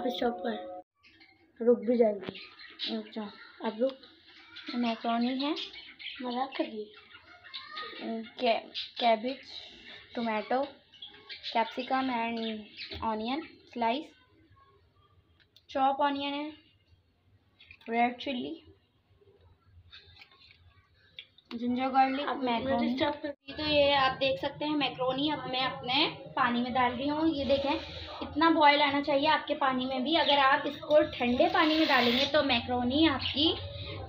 अब स्टॉप कर रुक भी जाएगी। अच्छा अब रुक। मैक्रोनी है। मज़ाक कर रही cabbage tomato capsicum and onion slice chop onion है। Red chilli ginger garlic macaroni तो ये आप देख सकते हैं मैक्रोनी अब मैं अपने पानी में डाल रही हूँ। ये देखें इतना बॉयल आना चाहिए आपके पानी में भी। अगर आप इसको ठंडे पानी में डालेंगे तो मैक्रोनी आपकी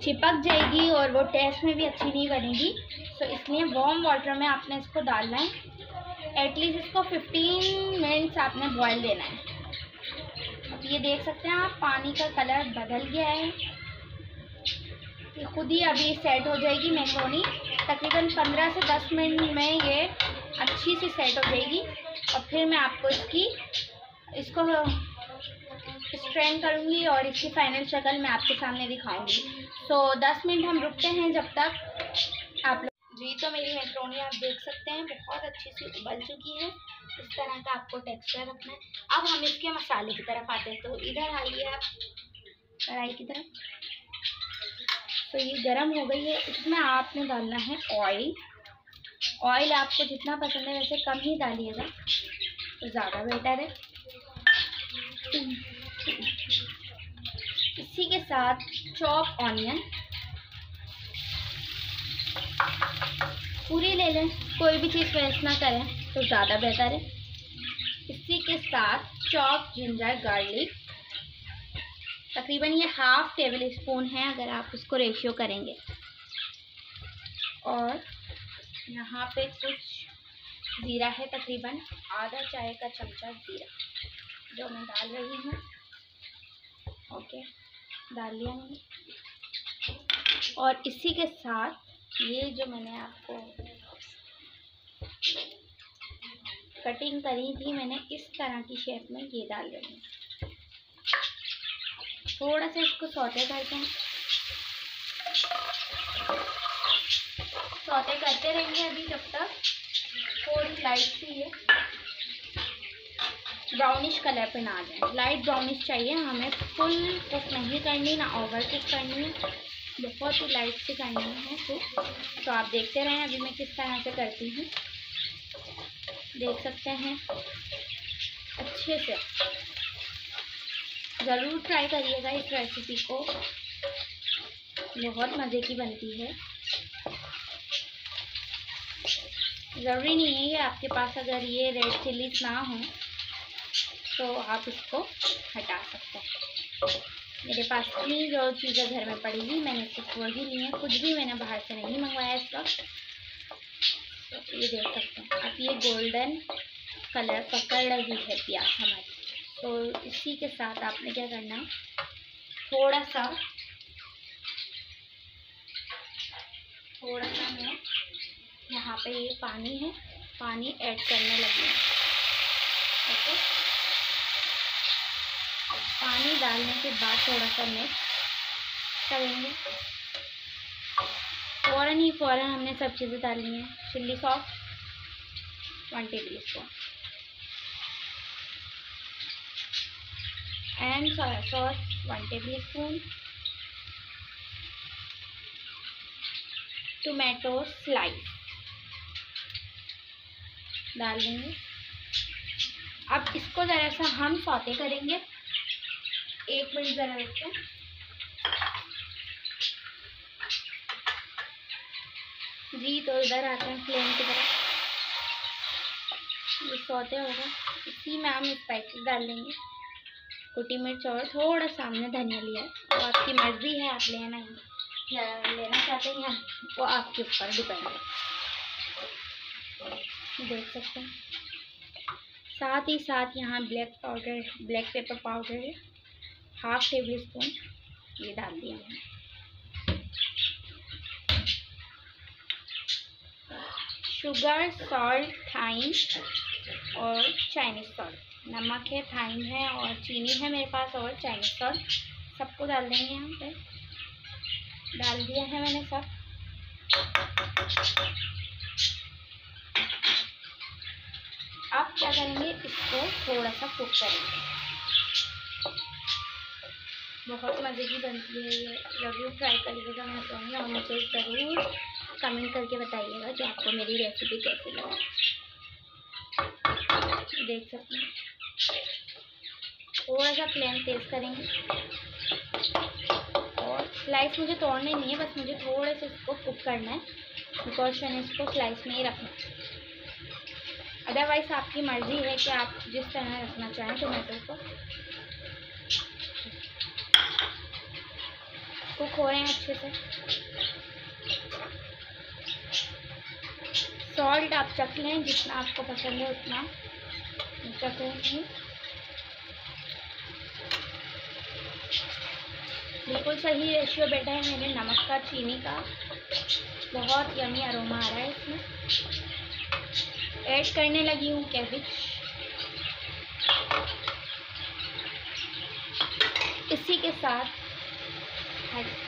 चिपक जाएगी और वो टेस्ट में भी अच्छी नहीं बनेगी। तो इसलिए वार्म वाटर में आपने इसको डालना है। एटलीस्ट इसको 15 मिनट्स आपने बॉयल देना है। अब ये देख सकते हैं आप पानी का कलर बदल गया है। ये खुद ही अभी सेट हो जाएगी मैक्रोनी तकरीबन 15 से 10 मिनट में ये अच्छी सी सेट हो जाएगी। और फिर मैं आपको इसकी इसको स्ट्रेन करूँगी और इसकी फाइनल शक्ल मैं आपके सामने दिखाऊँगी। सो so, 10 मिनट हम रुकते हैं जब तक आप लोग जी तो मेरी मैक्रोनी आप देख सकते हैं बहुत अच्छी सी उबल चुकी है। इस तरह का आपको टेक्सचर रखना है। अब हम इसके मसाले की तरफ़ आते हैं। तो इधर आइए आप कढ़ाई की तरफ़। तो ये गर्म हो गई है। इसमें आपने डालना है ऑयल ऑयल आपको जितना पसंद है, वैसे कम ही डालिएगा। तो ज़्यादा बेटर है। इसी के साथ चॉप ऑनियन पूरी ले लें। कोई भी चीज़ वेस्ट ना करें तो ज़्यादा बेहतर है। इसी के साथ चॉप जिंजर गार्लिक तकरीबन ये हाफ़ टेबल स्पून है, अगर आप उसको रेशियो करेंगे। और यहाँ पे कुछ ज़ीरा है तकरीबन, आधा चाय का चमचा ज़ीरा, जो मैं डाल रही हूँ। ओके, डाल लिया मैंने। और इसी के साथ ये जो मैंने आपको कटिंग करी थी, मैंने इस तरह की शेप में ये डाल रही हूँ। थोड़ा सा इसको सौते करते हैं। सौते करते रहेंगे अभी जब तक। थोड़ी लाइट सी है ब्राउनिश कलर पे ना आ जाए। लाइट ब्राउनिश चाहिए। हमें फुल कुक नहीं करनी, ना ओवर कुक करनी है। बहुत ही लाइट सी करनी है कुक तो आप देखते रहें अभी मैं किस तरह से करती हूँ। देख सकते हैं। अच्छे से। ज़रूर ट्राई करिएगा इस रेसिपी को। बहुत मज़े की बनती है। ज़रूरी नहीं है आपके पास अगर ये रेड चिलीज ना हो तो आप इसको हटा सकते हैं। मेरे पास इतनी जो चीज़ें घर में पड़ी हुई, मैंने सिर्फ़ ही ली हैं। कुछ भी मैंने बाहर से नहीं मंगवाया इस वक्त। तो ये देख सकते हैं। अब ये गोल्डन कलर पकड़ रही है प्याज हमारी। तो इसी के साथ आपने क्या करना? थोड़ा सा थोड़ा सा मैं यहाँ पे ये पानी है, पानी ऐड करने लगी ओके? पानी डालने के बाद थोड़ा सा मिक्स करेंगे। फ़ौरन ही फ़ौरन हमने सब चीज़ें डाली हैं। Chilli sauce, one tablespoon. And soya sauce 1 tablespoon tomato slice डाल देंगे अब इसको ज़रा सा हम सौते करेंगे। एक मिनट ज़रा रखें जी तो इधर आते हैं फ्लेम की तरफ़। ये सौते होगा इसी में हम स्पाइसेस डाल देंगे कुटी मिर्च और थोड़ा सामने धनिया लिया है। तो आपकी मर्ज़ी है, आप लेना या लेना चाहते हैं वो आपके ऊपर डिपेंड है। देख सकते हैं। साथ ही साथ यहाँ black powder, black pepper powder है। हाफ़ टेबल स्पून ये डाल दिया मैंने। शुगर सॉल्ट थाइम और चाइनीज़ सॉल्ट नमक है थाइम है और चीनी है मेरे पास और चाइनीज़ सॉल्ट सबको डाल देंगे यहाँ पे डाल दिया है मैंने सब. अब क्या करेंगे? इसको थोड़ा सा कुक करेंगे. बहुत मज़े की बनती है ये. ज़रूर ट्राई करिएगा, मैं कहूँगी और मुझे ज़रूर कमेंट करके बताइएगा कि आपको मेरी रेसिपी कैसी लगी. देख सकते हैं। थोड़ा सा प्लेन तेज़ करेंगे। और? स्लाइस मुझे तोड़ने नहीं है बस मुझे थोड़े से इसको कुक करना है। बिकॉज़ मैंने इसको स्लाइस में ही रखना अदरवाइज़ आपकी मर्ज़ी है कि आप जिस तरह रखना चाहें टोमेटो को। कुक हो रहे हैं अच्छे से। सॉल्ट आप चख लें जितना आपको पसंद है उतना। बिल्कुल सही रेशियो बैठा है मेरे नमक का चीनी का। बहुत यमी अरोमा आ रहा है इसमें। ऐड करने लगी हूँ कैबिज इसी के साथ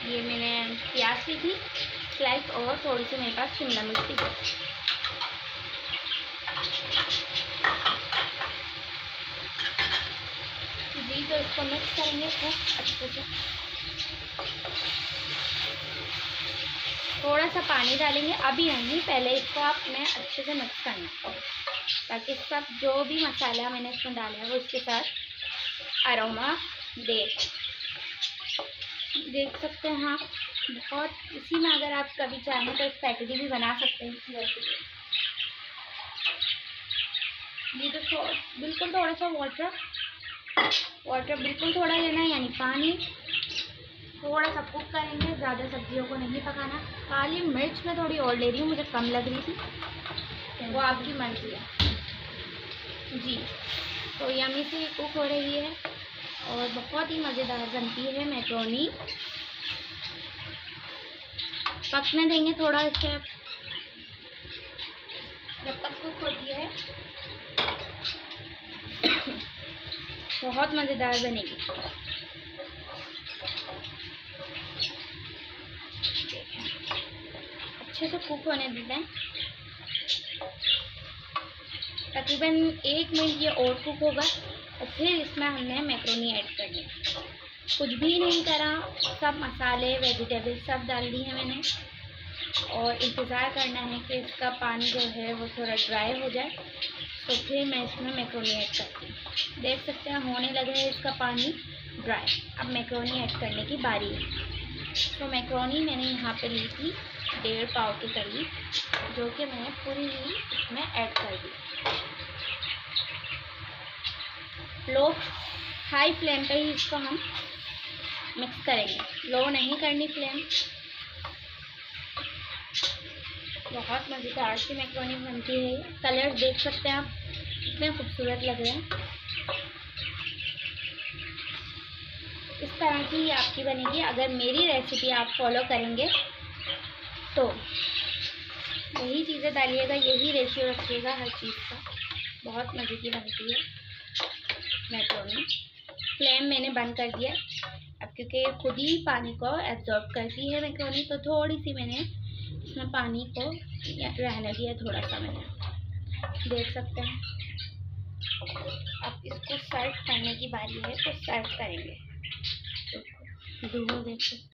ये मैंने प्याज की थी स्लाइस और थोड़ी सी मेरे पास शिमला मिर्च थी तो इसको मिक्स करेंगे खूब अच्छे से। थोड़ा सा पानी डालेंगे। अभी नहीं, पहले इसको आप मैं अच्छे से मिक्स करना ताकि सब जो भी मसाला मैंने इसमें डाला है, वो इसके साथ अरोमा दे। देख सकते हैं आप, बहुत इसी में अगर आप कभी चाहें तो पैकेजिंग भी बना सकते हैं इसी रेसिपी ये तो बिल्कुल थोड़ा सा वाटर वाटर बिल्कुल थोड़ा लेना है, यानी पानी। थोड़ा सा कुक करेंगे, ज़्यादा सब्जियों को नहीं पकाना। काली मिर्च में थोड़ी और ले रही हूँ, मुझे कम लग रही थी। वो आपकी मर्ज़ी है जी। तो यमी से कुक हो रही है, और बहुत ही मज़ेदार बनती है मैक्रोनी पकने देंगे थोड़ा इसे जब तक कुक होती है। बहुत मज़ेदार बनेगी। अच्छे से कुक होने देते हैं। तकरीबन एक मिनट ये और कुक होगा और फिर इसमें हमने मैक्रोनी ऐड करनी है कुछ भी नहीं करा, सब मसाले वेजिटेबल सब डाल दी है मैंने। और इंतज़ार करना है कि इसका पानी जो है वो थोड़ा ड्राई हो जाए। तो फिर मैं इसमें मैक्रोनी ऐड करती हूँ। देख सकते हैं, होने लगे है इसका पानी ड्राई अब मैक्रोनी ऐड करने की बारी है। तो मैक्रोनी मैंने यहाँ पे ली थी डेढ़ पाव के करीब, जो कि मैंने पूरी ही इसमें ऐड कर दी। लो हाई फ्लेम पे ही इसको हम मिक्स करेंगे। लो नहीं करनी फ्लेम बहुत मज़ेदार सी मैक्रोनी बनती है। कलर देख सकते हैं आप, कितने खूबसूरत लग रहे हैं। इस तरह की आपकी बनेगी, अगर मेरी रेसिपी आप फॉलो करेंगे तो। यही चीज़ें डालिएगा, यही रेशियो रखिएगा हर चीज़ का। बहुत मज़े की बनती है। मैक्रोनी फ्लेम मैंने बंद कर दिया। अब क्योंकि खुद ही पानी को एब्जॉर्ब करती है मैक्रोनी तो थोड़ी सी मैंने इसमें पानी को रहने दिया थोड़ा सा मैंने। देख सकते हैं। अब इसको सर्व करने की बारी है तो सर्व करेंगे। तो देख सकते